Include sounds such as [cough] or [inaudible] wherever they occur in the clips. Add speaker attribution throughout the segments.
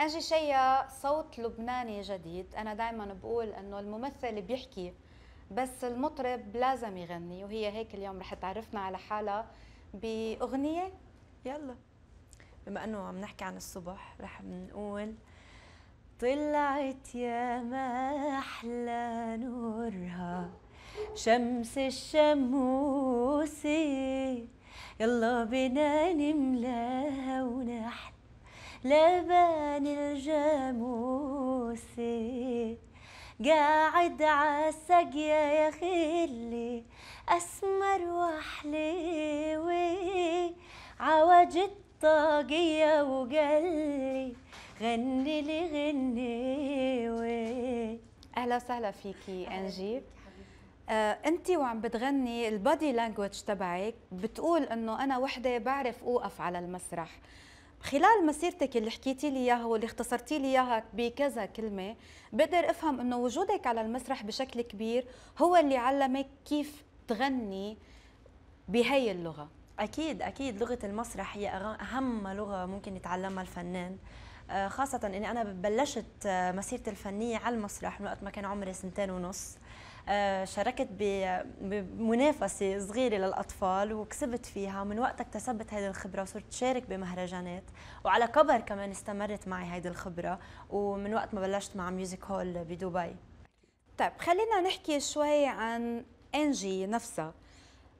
Speaker 1: انجي شيا صوت لبناني جديد. أنا دائما بقول إنه الممثل بيحكي بس المطرب لازم يغني وهي هيك اليوم رح تعرفنا على حالها بأغنية.
Speaker 2: يلا. بما إنه عم نحكي عن الصبح رح نقول طلعت يا ما أحلى نورها شمس الشموسي يلا بنا نملاها ونحن لبان الجاموسي قاعد عالسقيا يا خلي أسمر وحليوي عوج الطاقية وقال غني لي غنيوي.
Speaker 1: أهلا وسهلا فيكي أنجي. آه أنت وعم بتغني البادي لانجوج تبعك بتقول إنه أنا وحدة بعرف أوقف على المسرح. خلال مسيرتك اللي حكيتي لي إياها واللي اختصرتي لي إياها بكذا كلمة بقدر أفهم إنه وجودك على المسرح بشكل كبير هو اللي علمك كيف تغني بهي اللغة.
Speaker 2: أكيد أكيد لغة المسرح هي أهم لغة ممكن يتعلمها الفنان. آه، خاصة إني أنا بلشت آه، مسيرتي الفنية على المسرح من وقت ما كان عمري سنتين ونص. شاركت بمنافسة صغيرة للأطفال وكسبت فيها. ومن وقتها اكتسبت هذه الخبرة وصرت شارك بمهرجانات. وعلى كبر كمان استمرت معي هذه الخبرة. ومن وقت ما بلشت مع ميوزك هول بدبي.
Speaker 1: طيب خلينا نحكي شوي عن انجي نفسها.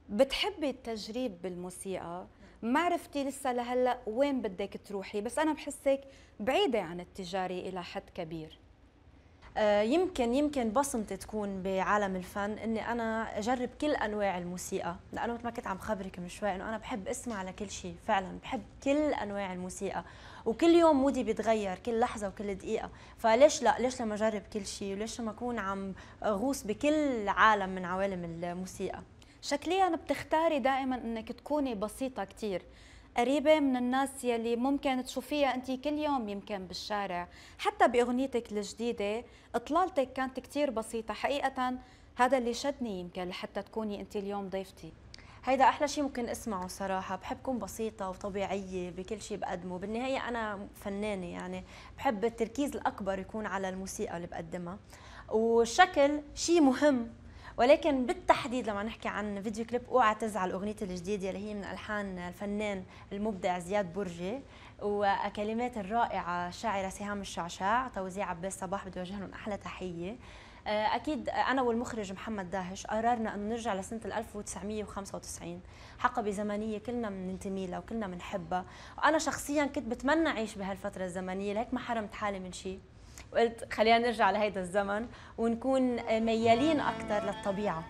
Speaker 1: بتحبي التجريب بالموسيقى؟ ما عرفتي لسه لهلأ وين بدك تروحي؟ بس أنا بحسك بعيدة عن التجاري إلى حد كبير.
Speaker 2: آه، يمكن يمكن بصمتي تكون بعالم الفن إني أنا أجرب كل أنواع الموسيقى. لأنه مثل ما كنت عم خبرك من شوي إنه أنا بحب أسمع لكل شيء فعلا بحب كل أنواع الموسيقى. وكل يوم مودي بيتغير كل لحظة وكل دقيقة. فليش لا؟ ليش لما أجرب كل شيء وليش لما أكون عم غوص بكل عالم من عوالم الموسيقى؟
Speaker 1: شكليا بتختاري دائما إنك تكوني بسيطة كثير قريبة من الناس يلي ممكن تشوفيها أنت كل يوم يمكن بالشارع. حتى بأغنيتك الجديدة إطلالتك كانت كتير بسيطة. حقيقة هذا اللي شدني يمكن لحتى تكوني أنت اليوم ضيفتي.
Speaker 2: هيدا أحلى شيء ممكن اسمعه صراحة. بحب كون بسيطة وطبيعية بكل شيء بقدمه. بالنهاية أنا فنانة يعني. بحب التركيز الأكبر يكون على الموسيقى اللي بقدمها. والشكل شيء مهم. ولكن بالتحديد لما نحكي عن فيديو كليب أوعى تزعل اغنيتي الجديده اللي هي من ألحان الفنان المبدع زياد برجي وكلمات الرائعة الشاعره سهام الشعشاع توزيع عباس صباح بدي أوجه لهم أحلى تحية. آه، أكيد أنا والمخرج محمد داهش قررنا إنه نرجع لسنة 1995 حقبه زمنيه كلنا بننتمي لها وكلنا بنحبها وأنا شخصيا كنت بتمنى أعيش بهالفترة الزمنية لهيك ما حرمت حالي من شيء وقلت خلينا نرجع لهيدا الزمن ونكون ميالين أكثر للطبيعة.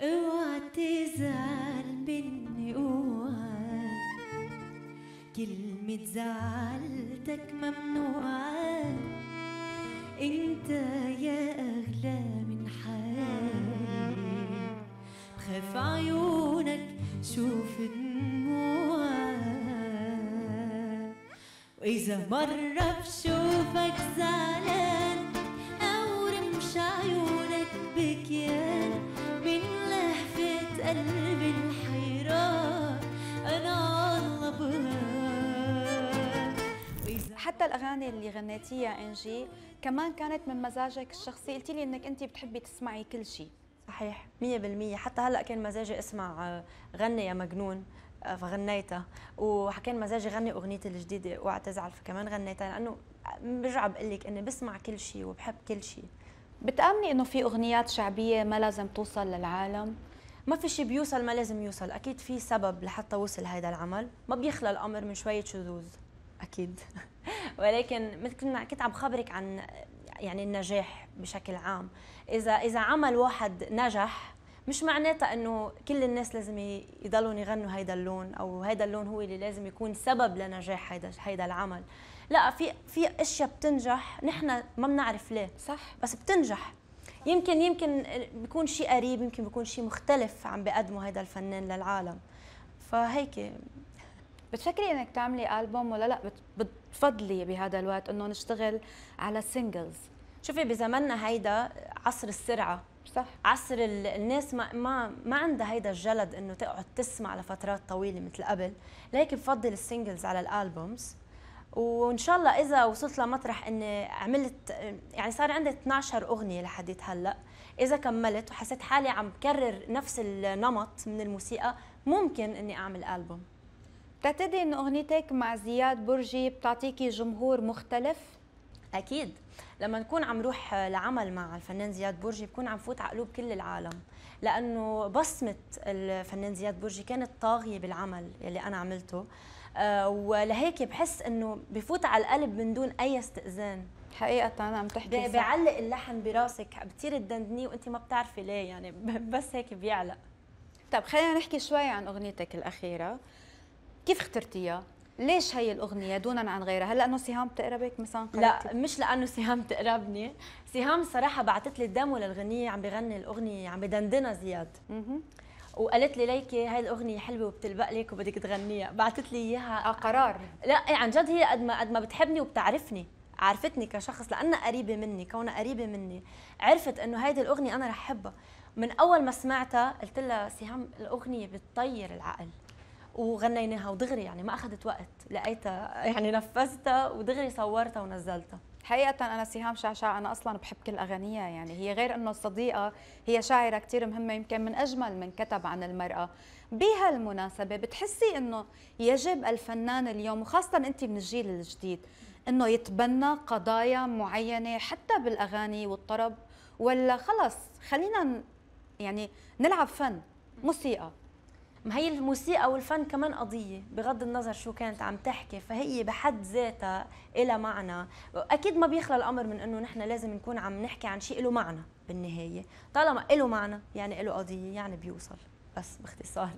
Speaker 3: اوعى تزعل مني اوعى كلمة زعلتك ممنوعة. أنت يا أغلى من حالي. بخاف عيونك شوف دموعك وإذا مرة بشوفك زعلان أو رمش عيونك بكيان. من لهفة قلبي الحيران أنا الله بهاك وإذا
Speaker 1: حتى الأغاني اللي غنيتيها إنجي كمان كانت من مزاجك الشخصي. قلتي لي إنك أنت بتحبي تسمعي كل شيء.
Speaker 2: صحيح 100% حتى هلأ كان مزاجي أسمع آه، غني يا مجنون. فغنيتها. وكان مزاجي غني اغنيتي الجديده اوعى تزعل فكمان غنيتها لأنه برجع بقول لك إني بسمع كل شيء وبحب كل شيء
Speaker 1: بتآمني إنه في أغنيات شعبية ما لازم توصل للعالم؟
Speaker 2: ما في شيء بيوصل ما لازم يوصل. أكيد في سبب لحتى وصل هذا العمل. ما بيخلى الأمر من شوية شذوذ. أكيد. [laughs] ولكن مثل كنت عم خبرك عن يعني النجاح بشكل عام. اذا إذا عمل واحد نجح مش معناتها إنه كل الناس لازم يضلوا يغنوا هيدا اللون أو هيدا اللون هو اللي لازم يكون سبب لنجاح هيدا هيدا العمل. لا في في أشياء بتنجح نحن ما بنعرف ليه.
Speaker 1: صح.
Speaker 2: بس بتنجح. يمكن يمكن بيكون شيء قريب يمكن بيكون شيء مختلف عم بيقدمه هذا الفنان للعالم. فهيك.
Speaker 1: بتفكري إنك تعملي ألبوم ولا لا؟ بت- بتفضلي بهذا الوقت إنه نشتغل على سينجلز
Speaker 2: شوفي بزمننا هيدا عصر السرعة.
Speaker 1: صح.
Speaker 2: عصر ال- الناس ما ما ما عندها هيدا الجلد إنه تقعد تسمع لفترات طويلة مثل قبل. لهيك بفضل السingles على الألبومز. وإن شاء الله إذا وصلت لمطرح إني عملت يعني صار عندي 12 أغنية لحد هلأ. إذا كملت وحسيت حالي عم بكرر نفس النمط من الموسيقى ممكن إني أعمل ألبوم.
Speaker 1: بتعتقدي ان أغنيتك مع زياد برجي بتعطيكي جمهور مختلف؟
Speaker 2: أكيد. لما نكون عم روح لعمل مع الفنان زياد برجي بكون عم فوت على قلوب كل العالم لأنه بصمة الفنان زياد برجي كانت طاغية بالعمل اللي أنا عملته. آه، ولهيك بحس إنه بفوت على القلب من دون أي استئذان.
Speaker 1: حقيقة عم تحكي.
Speaker 2: بيعلق اللحن براسك بتصير تدندنيه وأنت ما بتعرفي ليه يعني بس هيك بيعلق.
Speaker 1: طيب خلينا نحكي شوي عن أغنيتك الأخيرة. كيف اخترتيها؟ ليش هي الأغنية دونا عن غيرها؟ هل لأنه سهام بتقربك مثلا
Speaker 2: لا مش لأنه سهام تقربني سهام الصراحه بعثت لي الدمو للغنية عم بغني الأغنية عم بدندنها زياد. وقالت لي ليكي هاي الأغنية حلوة وبتلبق لك وبدك تغنيها. بعثت لي إياها.
Speaker 1: آه قرار.
Speaker 2: لا إيه، عن جد هي قد ما قد ما بتحبني وبتعرفني عرفتني كشخص لأنها قريبة مني كونها قريبة مني. عرفت إنه هيدي الأغنية أنا رح أحبها. من أول ما سمعتها قلت لها سهام الأغنية بتطير العقل. وغنيناها ودغري يعني ما أخذت وقت. لقيتها يعني نفذتها ودغري صورتها ونزلتها.
Speaker 1: حقيقة أنا سهام شعشع أنا أصلا بحب كل أغانيها يعني هي غير أنه صديقة هي شاعرة كثير مهمة يمكن من أجمل من كتب عن المرأة. بهالمناسبة بتحسي أنه يجب الفنان اليوم وخاصة أنت من الجيل الجديد أنه يتبنى قضايا معينة حتى بالأغاني والطرب؟ ولا خلص خلينا يعني نلعب فن موسيقى.
Speaker 2: ما هي الموسيقى والفن كمان قضية بغض النظر شو كانت عم تحكي فهي بحد ذاتها إلها معنى. أكيد ما بيخلى الأمر من أنه نحن لازم نكون عم نحكي عن شيء له معنى بالنهاية. طالما له معنى يعني له قضية يعني بيوصل. بس باختصار.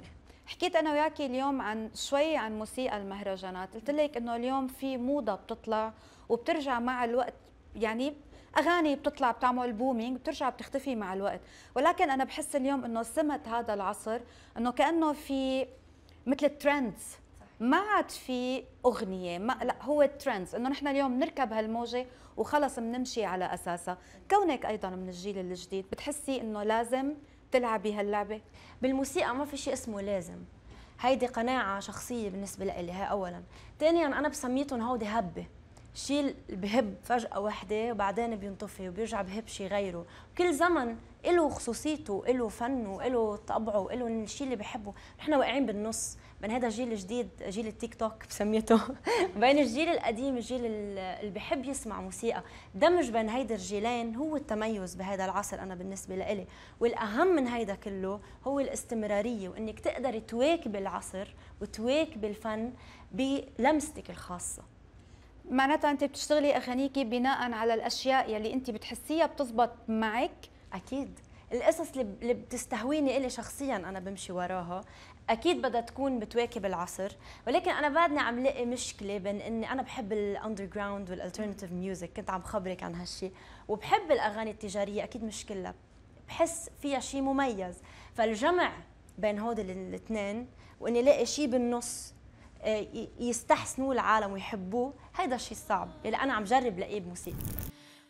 Speaker 1: حكيت أنا وياكي اليوم عن شوي عن موسيقى المهرجانات. قلت لك إنه اليوم في موضة بتطلع وبترجع مع الوقت يعني أغاني بتطلع بتعمل booming بترجع بتختفي مع الوقت. ولكن أنا بحس اليوم إنه سمه هذا العصر إنه كأنه في مثل trends ما عاد في أغنية ما لا هو trends إنه نحن اليوم نركب هالموجة وخلص بنمشي على أساسها. كونك أيضا من الجيل الجديد بتحسي إنه لازم تلعبي هاللعبة؟
Speaker 2: بالموسيقى ما في شيء اسمه لازم. هيدي قناعة شخصية بالنسبة لي هاي أولا. ثانيا أنا بسميتهم هودي هبة. شيء بهب فجأة وحدة وبعدين بينطفي وبيرجع بهب شيء غيره. كل زمن له خصوصيته له فنه له طبعه له الشيء اللي بحبه. نحن واقعين بالنص. من هذا الجيل الجديد جيل التيك توك [laughs] بسميته. بين الجيل القديم الجيل اللي بحب يسمع موسيقى. دمج بين هيدا الجيلين هو التميز بهذا العصر أنا بالنسبة لإلي. والأهم من هيدا كله هو الاستمرارية وإنك تقدري تواكبي العصر وتواكبي الفن بلمستك الخاصة.
Speaker 1: معناتها انت بتشتغلي اغانيكي بناء على الأشياء يلي انت بتحسيها بتزبط معك.
Speaker 2: أكيد. القصص اللي بتستهويني إلي شخصيا أنا بمشي وراها أكيد بدها تكون بتواكب العصر ولكن أنا بعدني عم لاقي مشكلة بين إني أنا بحب ال underground وال alternative music كنت عم خبرك عن هالشيء وبحب الأغاني التجارية أكيد مش كلها بحس فيها شيء مميز. فالجمع بين هودي الاثنين وإني لاقي شيء بالنص يستحسنوه العالم ويحبوه. هيدا الشيء الصعب اللي أنا عم جرب لاقيه بموسيقى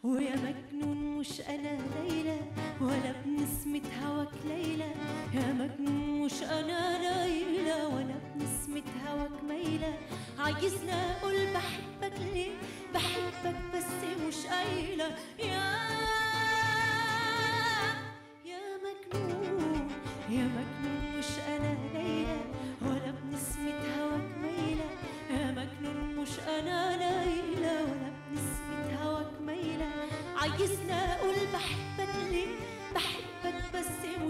Speaker 3: ويا مجنون مش أنا ليلى ولا بنسمة هواك ليلى. يا مجنون مش أنا ليلى ولا بنسمة هواك ميلة. عايزنا أقول بحبك ليه؟ بحبك بس مش قايلة. يا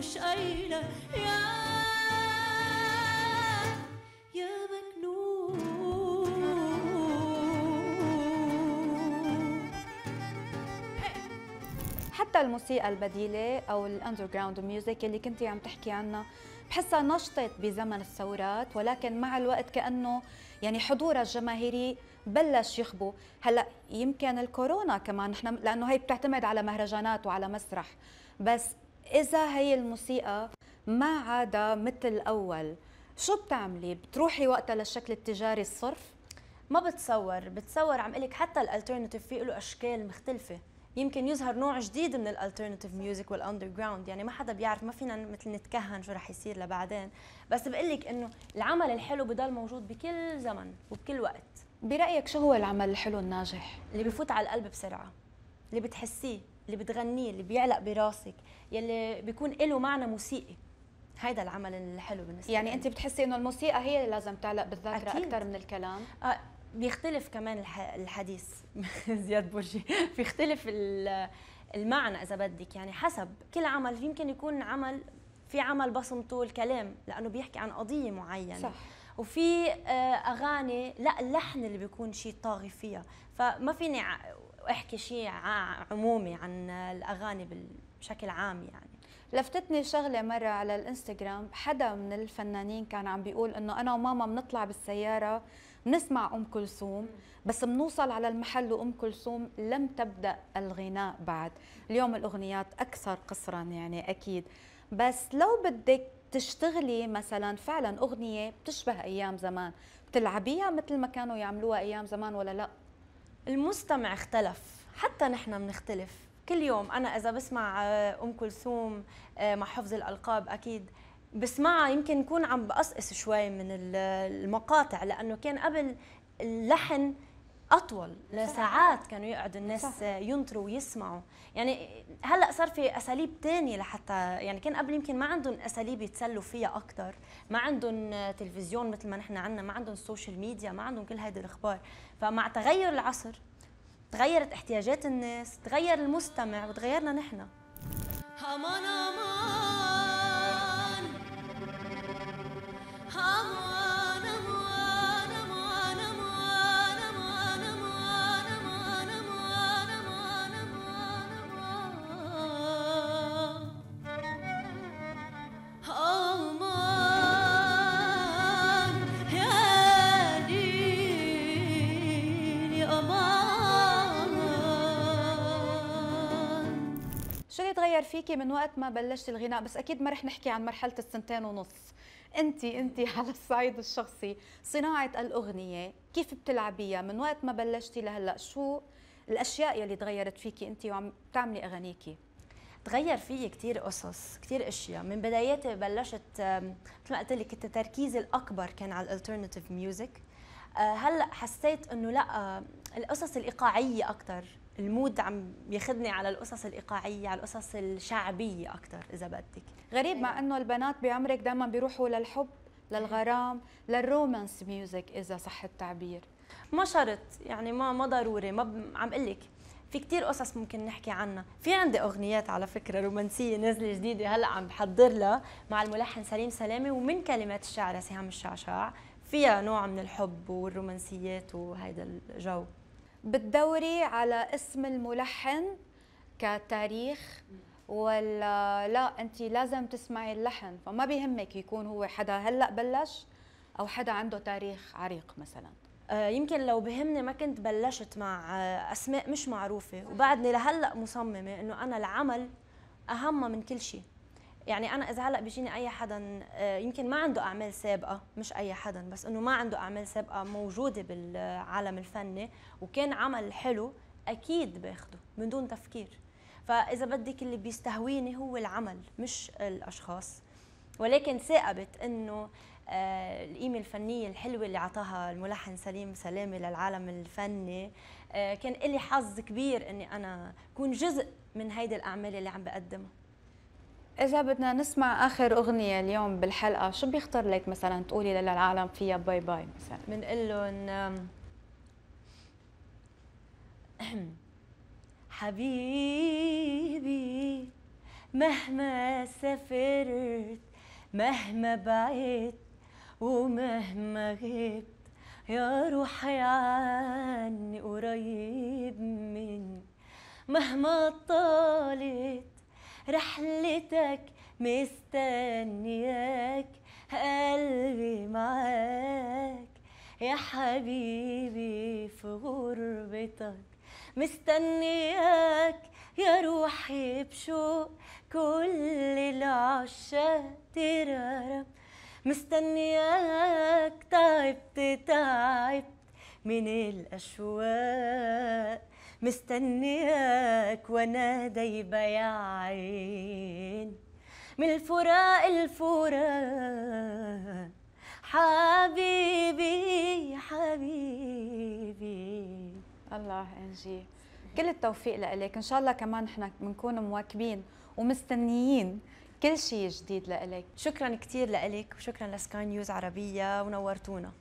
Speaker 3: مش قايلة. يا يا مجنون.
Speaker 1: حتى الموسيقى البديلة أو ال underground music اللي كنتي عم تحكي عنها بحسها نشطت بزمن الثورات ولكن مع الوقت كأنه يعني حضورها الجماهيري بلش يخبو. هلأ يمكن الكورونا كمان نحن لأنه هي بتعتمد على مهرجانات وعلى مسرح بس إذا هي الموسيقى ما عاد مثل الأول. شو بتعملي؟ بتروحي وقتها للشكل التجاري الصرف؟
Speaker 2: ما بتصور. بتصور عم قلك حتى ال alternative في له أشكال مختلفة. يمكن يظهر نوع جديد من ال alternative music وال underground يعني ما حدا بيعرف ما فينا مثل نتكهن شو رح يصير لبعدين. بس بقول لك إنه العمل الحلو بضل موجود بكل زمن وبكل وقت.
Speaker 1: برأيك شو هو العمل الحلو الناجح؟
Speaker 2: اللي بفوت على القلب بسرعة. اللي بتحسيه. اللي بتغنيه اللي بيعلق براسك يلي بيكون له معنى موسيقي. هيدا العمل الحلو بالنسبة
Speaker 1: يعني
Speaker 2: لي.
Speaker 1: أنت بتحسي إنه الموسيقى هي اللي لازم تعلق
Speaker 2: بالذاكرة.
Speaker 1: أكثر من الكلام؟
Speaker 2: آه بيختلف كمان الح- الحديث. [laughs] زياد برجي بيختلف ال- المعنى إذا بدك. يعني حسب كل عمل يمكن يكون عمل في عمل بصمته الكلام لأنه بيحكي عن قضية معينة.
Speaker 1: صح.
Speaker 2: وفي آه، أغاني لا اللحن اللي بيكون شيء طاغي فيها. فما فيني احكي شيء عمومي عن الأغاني بشكل عام يعني.
Speaker 1: لفتتني شغلة مرة على الإنستغرام حدا من الفنانين كان عم بيقول إنه أنا وماما بنطلع بالسيارة بنسمع أم كلثوم بس بنوصل على المحل وأم كلثوم لم تبدأ الغناء بعد. اليوم الأغنيات أكثر قصرا يعني أكيد. بس لو بدك تشتغلي مثلا فعلا أغنية بتشبه أيام زمان بتلعبيها مثل ما كانوا يعملوها أيام زمان ولا لأ؟
Speaker 2: المستمع اختلف. حتى نحن بنختلف. كل يوم أنا إذا بسمع آه، أم كلثوم آه، مع حفظ الألقاب أكيد بسمعها. يمكن نكون عم بقصقص شوي من ال- المقاطع لأنه كان قبل اللحن أطول لساعات كانوا يقعدوا الناس
Speaker 1: صح.
Speaker 2: ينطروا ويسمعوا. يعني هلأ صار في أساليب تانية لحتى يعني كان قبل يمكن ما عندهم أساليب يتسلوا فيها أكثر ما عندهم تلفزيون مثل ما نحن عندنا ما عندهم social media ما عندهم كل هيدي الأخبار. فمع تغير العصر تغيرت احتياجات الناس تغير المستمع وتغيرنا نحن.
Speaker 3: أمان أمان أمان
Speaker 1: شو اللي تغير فيكي من وقت ما بلشتي الغناء؟ بس أكيد ما رح نحكي عن مرحلة السنتين ونص. انت انت [laughs] على الصعيد الشخصي. صناعة الأغنية كيف بتلعبيها من وقت ما بلشتي لهلأ؟ شو الأشياء يلي تغيرت فيكي انت وعم تعملي أغانيكي؟
Speaker 2: تغير فيي كثير قصص كثير أشياء. من بداياتي بلشت مثل ما قلت لك كنت تركيزي الأكبر كان على ال alternative music هلأ حسيت إنه لأ آه، القصص الإيقاعية أكثر ال mood عم ياخذني على القصص الإيقاعية على القصص الشعبية أكثر إذا بدك.
Speaker 1: غريب مع إنه البنات بعمرك دائما بيروحوا للحب للغرام لل romance music إذا صح التعبير.
Speaker 2: ما شرط يعني ما ما ضروري. ما ب... عم أقول لك في كتير قصص ممكن نحكي عنها. في عندي أغنيات على فكرة رومانسية نازلة جديدة هلأ عم بحضر لها مع الملحن سليم سلامة ومن كلمات الشاعرة سهام الشعشاع. فيها نوع من الحب والرومانسيات وهيدا الجو.
Speaker 1: بتدوري على اسم الملحن كتاريخ ولا لا انت لازم تسمعي اللحن فما بيهمك يكون هو حدا هلأ بلش أو حدا عنده تاريخ عريق مثلا.
Speaker 2: آه، يمكن لو بهمني ما كنت بلشت مع آه، أسماء مش معروفة وبعدني لهلأ مصممة إنه أنا العمل أهم من كل شيء. يعني أنا اذا هلا بيجيني أي حدا آه، يمكن ما عنده أعمال سابقة مش أي حدا بس إنه ما عنده أعمال سابقة موجودة بالعالم الفني وكان عمل حلو أكيد باخده من دون تفكير. فإذا بدك اللي بيستهويني هو العمل مش الأشخاص. ولكن ثاقبت إنه آه، القيمة الفنية الحلوة اللي عطاها الملحن سليم سلامة للعالم الفني آه، كان إلي حظ كبير إني أنا أكون جزء من هيدي الأعمال اللي عم بقدمها.
Speaker 1: إذا بدنا نسمع آخر أغنية اليوم بالحلقة شو بيخطر لك مثلا تقولي للعالم فيها باي باي مثلا؟
Speaker 2: بنقول لهم آم، [clears throat] حبيبي مهما سافرت مهما بعدت ومهما غبت يا روحي عني قريب مني. مهما طالت رحلتك مستنياك قلبي معاك. يا حبيبي في غربتك مستنياك يا روحي بشوق كل العشاق ترارم مستنياك تعبت تعبت من الأشواق. مستنياك وأنا دايبة يا عين من الفراق الفراق حبيبي حبيبي.
Speaker 1: الله انجي كل التوفيق لك إن شاء الله كمان إحنا بنكون مواكبين ومستنيين كل شيء جديد لك
Speaker 2: شكرا كثير لك وشكرا لسكاي نيوز عربية ونورتونا.